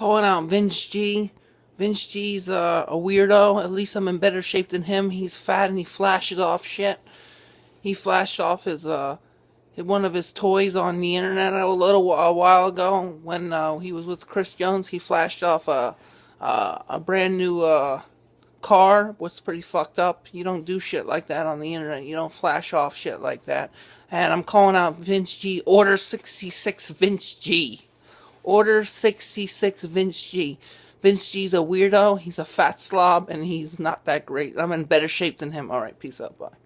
calling out Vince G. Vince G's uh, a weirdo. At least I'm in better shape than him. He's fat and he flashes off shit. He flashed off his uh one of his toys on the internet a little a while ago when uh, he was with Chris Jones. He flashed off a a, a brand new uh, car. What's pretty fucked up. You don't do shit like that on the internet. You don't flash off shit like that. And I'm calling out Vince G. Order 66 Vince G. Order 66 Vince G. Vince G's a weirdo. He's a fat slob, and he's not that great. I'm in better shape than him. All right, peace out. Bye.